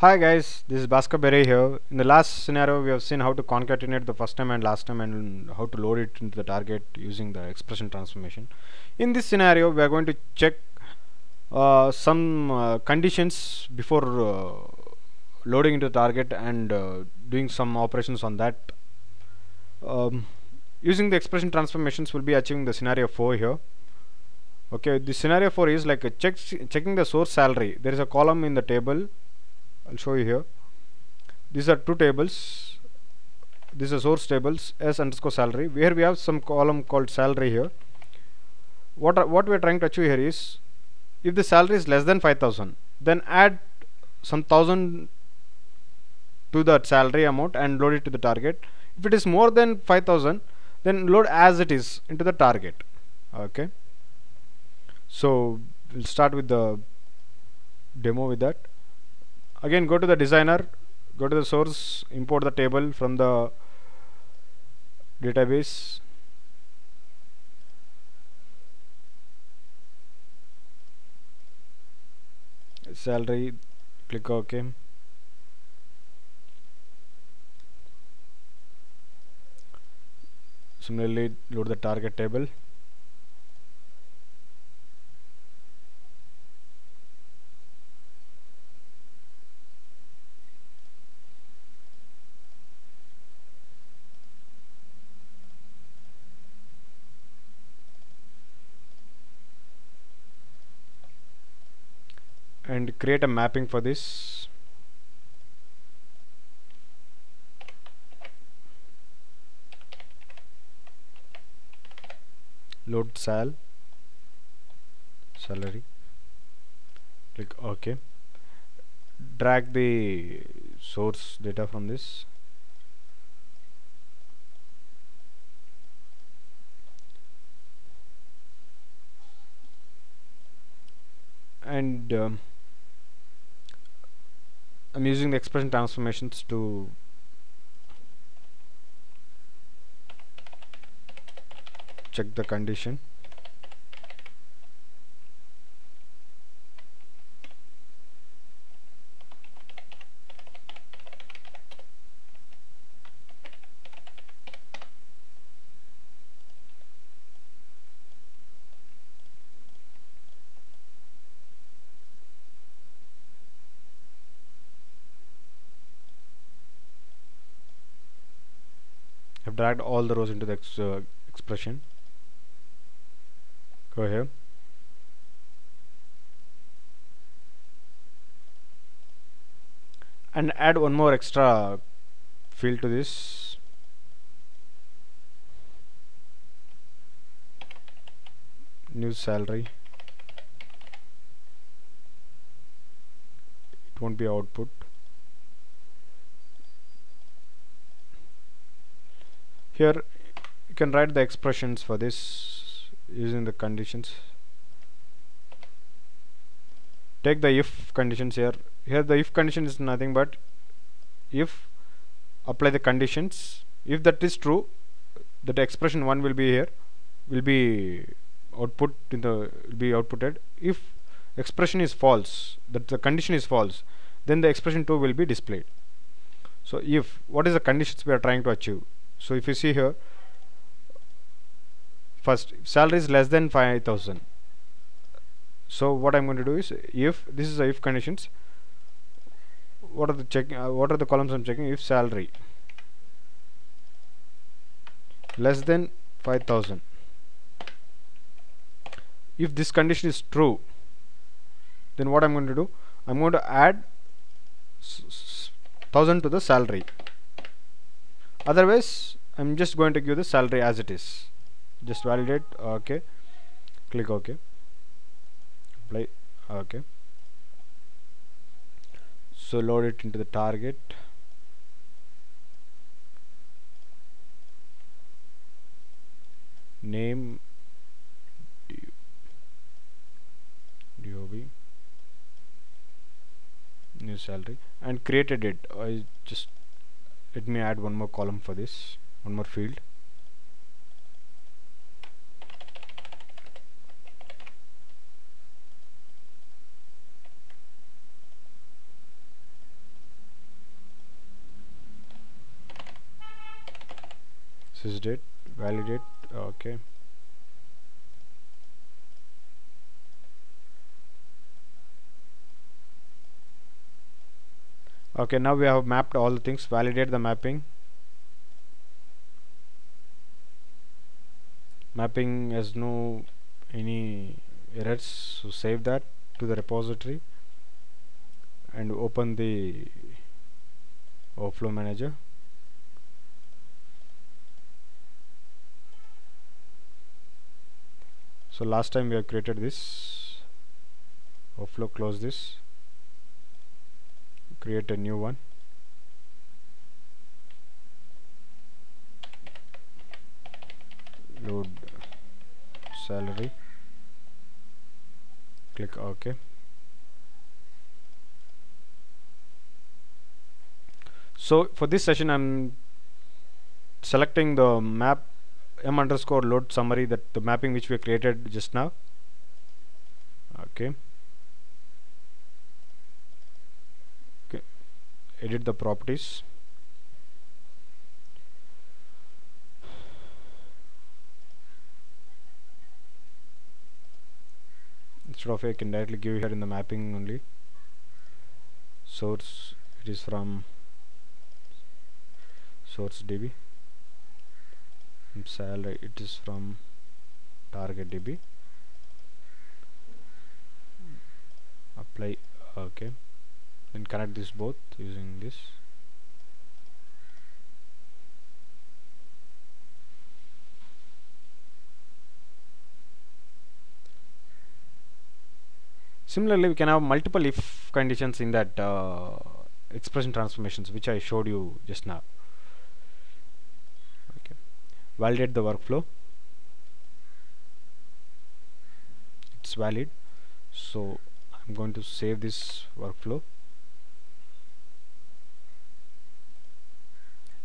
Hi guys, this is Bhaskar Berry here. In the last scenario, we have seen how to concatenate the first time and last time and how to load it into the target using the expression transformation. In this scenario, we are going to check uh, some uh, conditions before uh, loading into the target and uh, doing some operations on that. Um, using the expression transformations, we'll be achieving the scenario 4 here. Okay, the scenario 4 is like a check checking the source salary. There is a column in the table I'll show you here. These are two tables. These are source tables s underscore salary. Where we have some column called salary here. What are, what we are trying to achieve here is if the salary is less than 5000 then add some thousand to that salary amount and load it to the target. If it is more than 5000 then load as it is into the target. Okay? So we'll start with the demo with that again go to the designer go to the source import the table from the database. Salary click ok. Similarly load the target table and create a mapping for this. Load sal salary. Click ok. Drag the source data from this. And um, I'm using the expression transformations to check the condition I've dragged all the rows into the ex uh, expression. Go here. And add one more extra field to this. New salary. It won't be output here you can write the expressions for this using the conditions. Take the if conditions here. Here the if condition is nothing but if apply the conditions. If that is true that expression 1 will be here will be output in the will be outputted. If expression is false that the condition is false then the expression 2 will be displayed. So if what is the conditions we are trying to achieve so if you see here first salary is less than 5000 so what I'm going to do is if this is if conditions what are the check uh, what are the columns I'm checking? If salary less than 5000 if this condition is true then what I'm going to do? I'm going to add 1000 to the salary. Otherwise I'm just going to give the salary as it is. Just validate. Okay. Click ok. Apply. Okay. So load it into the target. Name. Dob new salary. And created it. I just let me add one more column for this one more field. Sysdate validate okay. Okay now we have mapped all the things validate the mapping. Mapping has no any errors so save that to the repository and open the workflow manager. So last time we have created this workflow close this create a new one. Load salary. Click ok. So for this session I'm selecting the map m underscore load summary that the mapping which we created just now. Okay okay. Edit the properties instead of I can directly give here in the mapping only. Source it is from source db salary it is from target db apply okay. Then connect this both using this similarly we can have multiple if conditions in that uh, expression transformations which I showed you just now. Okay. Validate the workflow. It's valid. So I'm going to save this workflow.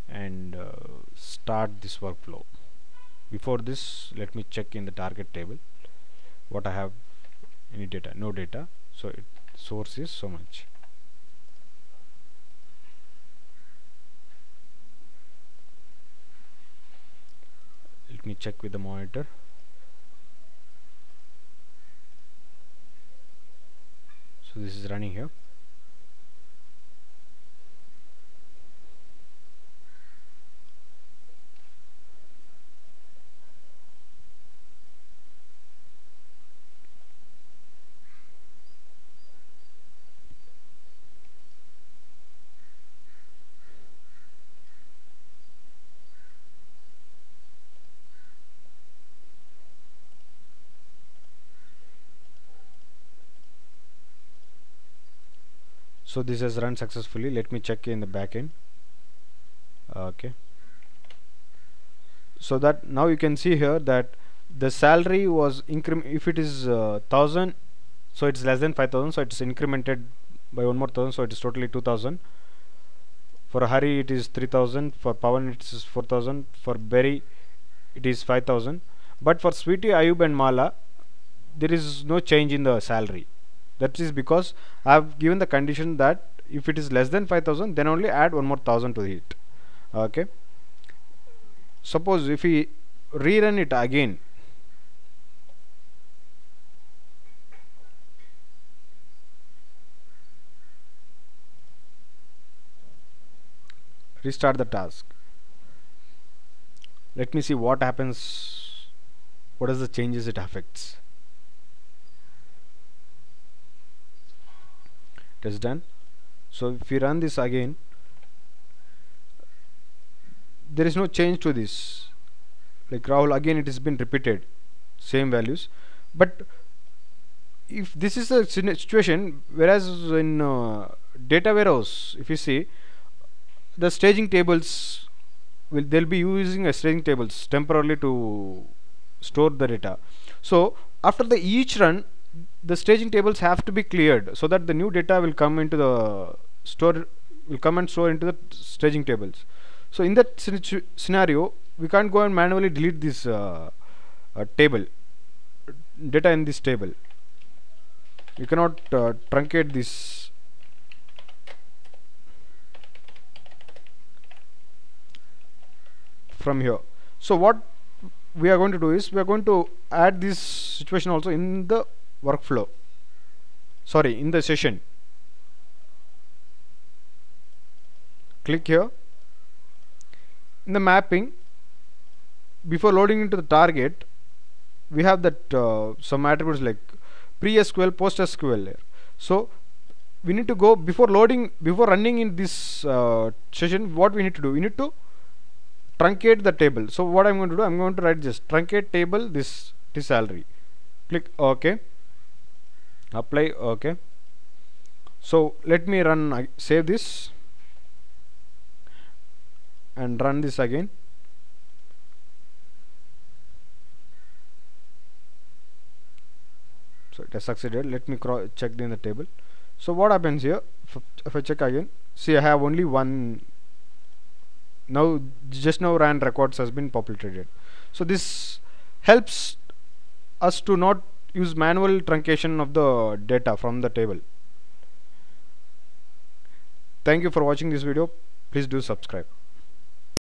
And uh, start this workflow. Before this let me check in the target table. What I have any data no data so it source is so much. Let me check with the monitor. So this is running here so this has run successfully. Let me check in the backend okay. So that now you can see here that the salary was increment if it is uh, 1000 so it's less than 5000 so it's incremented by one more thousand so it is totally 2000 for Hari it is 3000 for Pawan it is 4000 for Berry it is 5000 but for Sweetie Ayub and Mala there is no change in the salary that is because I have given the condition that if it is less than 5000 then only add one more thousand to it okay? Suppose if we rerun it again. Restart the task. Let me see what happens. What is the changes it affects is done. So if we run this again there is no change to this. Like Rahul again it has been repeated same values. But if this is a situation whereas in uh, data warehouse if you see the staging tables will they'll be using a staging tables temporarily to store the data. So after the each run the staging tables have to be cleared so that the new data will come into the store will come and store into the staging tables. So in that scenario we can't go and manually delete this uh, uh, table data in this table. You cannot uh, truncate this. From here. So what we are going to do is we are going to add this situation also in the workflow. Sorry in the session. Click here. In the mapping before loading into the target we have that uh, some attributes like pre-SQL post SQL layer. So we need to go before loading before running in this uh, session what we need to do? We need to truncate the table. So what I'm going to do I'm going to write this truncate table this this salary. Click OK apply OK so let me run save this and run this again. So it has succeeded. Let me check in the table. So what happens here? If, if I check again see I have only one now just now ran records has been populated so this helps us to not use manual truncation of the data from the table. Thank you for watching this video. Please do subscribe